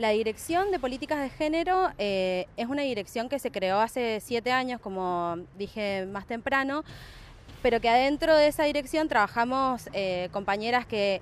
La Dirección de Políticas de Género eh, es una dirección que se creó hace siete años, como dije más temprano, pero que adentro de esa dirección trabajamos eh, compañeras que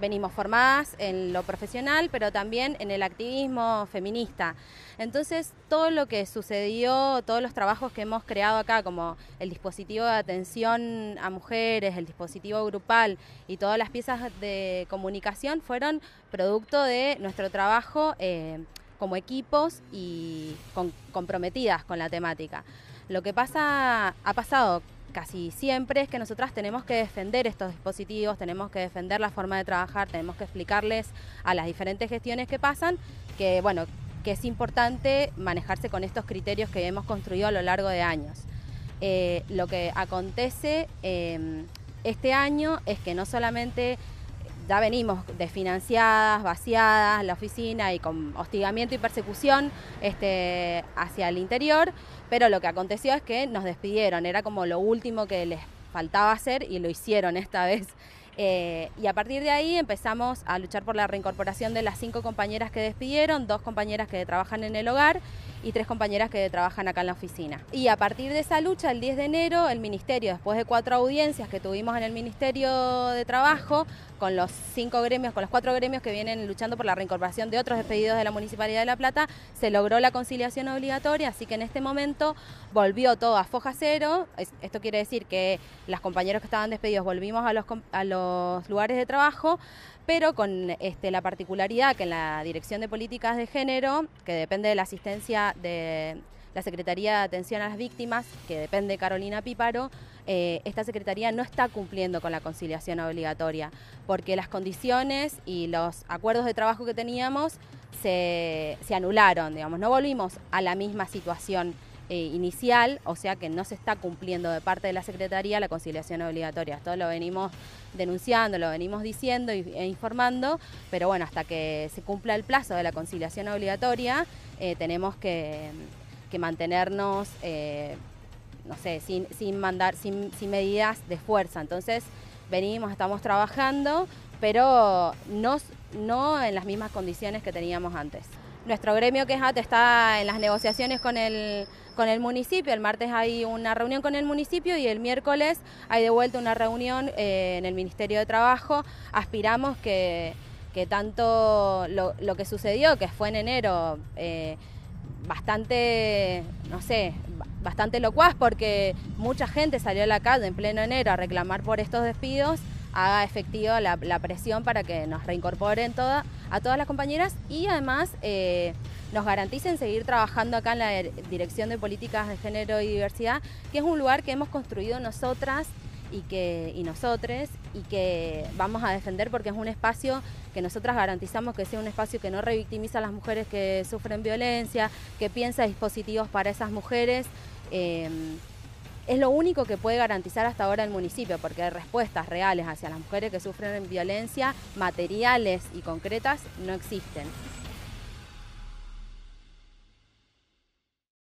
venimos formadas en lo profesional, pero también en el activismo feminista. Entonces, todo lo que sucedió, todos los trabajos que hemos creado acá, como el dispositivo de atención a mujeres, el dispositivo grupal y todas las piezas de comunicación, fueron producto de nuestro trabajo eh, como equipos y comprometidas con la temática. Lo que pasa, ha pasado casi siempre es que nosotras tenemos que defender estos dispositivos, tenemos que defender la forma de trabajar, tenemos que explicarles a las diferentes gestiones que pasan que, bueno, que es importante manejarse con estos criterios que hemos construido a lo largo de años. Eh, lo que acontece em, este año es que no solamente ya venimos desfinanciadas, vaciadas la oficina y con hostigamiento y persecución este, hacia el interior, pero lo que aconteció es que nos despidieron, era como lo último que les faltaba hacer y lo hicieron esta vez. Eh, y a partir de ahí empezamos a luchar por la reincorporación de las cinco compañeras que despidieron, dos compañeras que trabajan en el hogar y tres compañeras que trabajan acá en la oficina. Y a partir de esa lucha, el 10 de enero, el Ministerio, después de cuatro audiencias que tuvimos en el Ministerio de Trabajo, con los cinco gremios, con los cuatro gremios que vienen luchando por la reincorporación de otros despedidos de la Municipalidad de La Plata, se logró la conciliación obligatoria, así que en este momento volvió todo a foja cero. Esto quiere decir que las compañeros que estaban despedidos volvimos a los, a los lugares de trabajo, pero con este, la particularidad que en la Dirección de Políticas de Género, que depende de la asistencia de la Secretaría de Atención a las Víctimas, que depende de Carolina Píparo, eh, esta Secretaría no está cumpliendo con la conciliación obligatoria, porque las condiciones y los acuerdos de trabajo que teníamos se, se anularon, digamos, no volvimos a la misma situación eh, inicial, o sea que no se está cumpliendo de parte de la Secretaría la conciliación obligatoria. Esto lo venimos denunciando, lo venimos diciendo e informando, pero bueno, hasta que se cumpla el plazo de la conciliación obligatoria, eh, tenemos que, mantenernos, eh, no sé, sin, sin mandar, sin, sin medidas de fuerza. Entonces, venimos, estamos trabajando, pero no, no en las mismas condiciones que teníamos antes. Nuestro gremio que está en las negociaciones con el, con el municipio. El martes hay una reunión con el municipio y el miércoles hay de vuelta una reunión eh, en el Ministerio de Trabajo. Aspiramos que, tanto lo, que sucedió, que fue en enero, eh, bastante, no sé, bastante locuaz porque mucha gente salió a la calle en pleno enero a reclamar por estos despidos haga efectiva la, presión para que nos reincorporen toda, a todas las compañeras y además eh, nos garanticen seguir trabajando acá en la Dirección de Políticas de Género y Diversidad, que es un lugar que hemos construido nosotras y que y nosotros y que vamos a defender porque es un espacio que nosotras garantizamos que sea un espacio que no revictimiza a las mujeres que sufren violencia, que piensa dispositivos para esas mujeres. Eh, es lo único que puede garantizar hasta ahora el municipio, porque respuestas reales hacia las mujeres que sufren violencia, materiales y concretas, no existen.